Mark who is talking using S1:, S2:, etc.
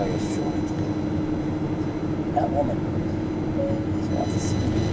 S1: I was sure.
S2: That woman.
S1: She to see me.